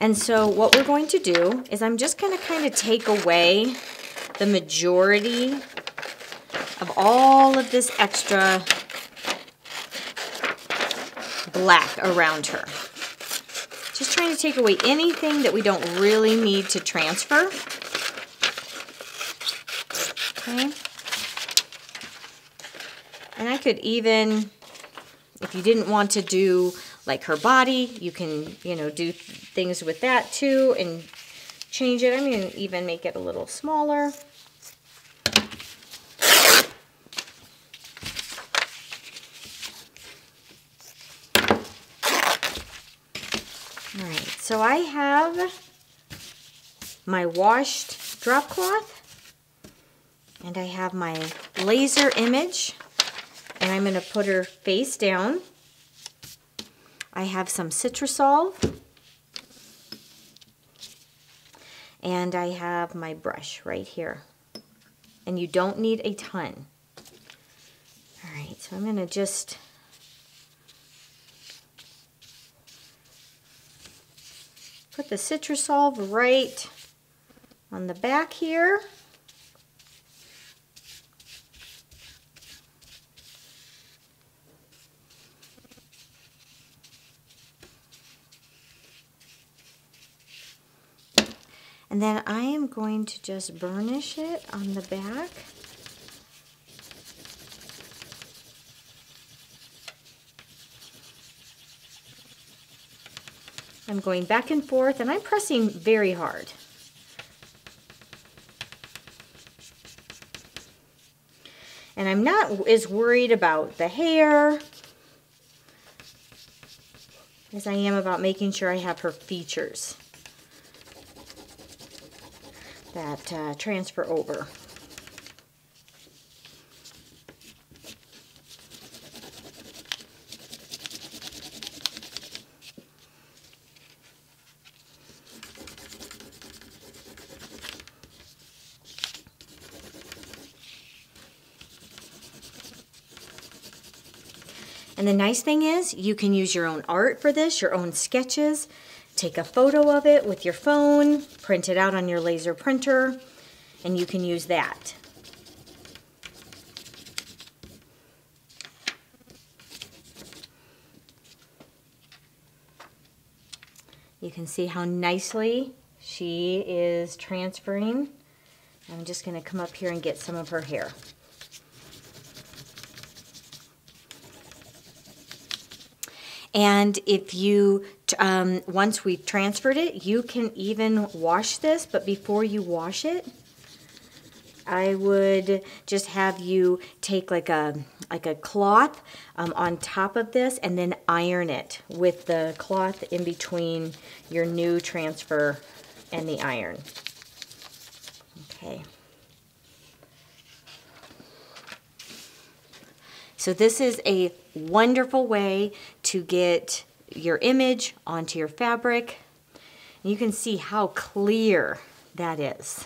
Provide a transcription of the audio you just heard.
And so what we're going to do is I'm just going to kind of take away the majority of all of this extra black around her. Just trying to take away anything that we don't really need to transfer. Okay. And I could even, if you didn't want to do like her body, you can, you know, do things with that too and change it. I'm going to even make it a little smaller. All right, so I have my washed drop cloth and I have my laser image and I'm going to put her face down. I have some Citrisol and I have my brush right here and you don't need a ton. All right, so I'm going to just Put the Citrisol right on the back here. And then I am going to just burnish it on the back. I'm going back and forth and I'm pressing very hard. And I'm not as worried about the hair as I am about making sure I have her features that uh, transfer over. And the nice thing is you can use your own art for this, your own sketches. Take a photo of it with your phone, print it out on your laser printer, and you can use that. You can see how nicely she is transferring. I'm just going to come up here and get some of her hair. And if you, um, once we've transferred it, you can even wash this, but before you wash it, I would just have you take like a like a cloth um, on top of this and then iron it with the cloth in between your new transfer and the iron. Okay. So this is a wonderful way to get your image onto your fabric. You can see how clear that is.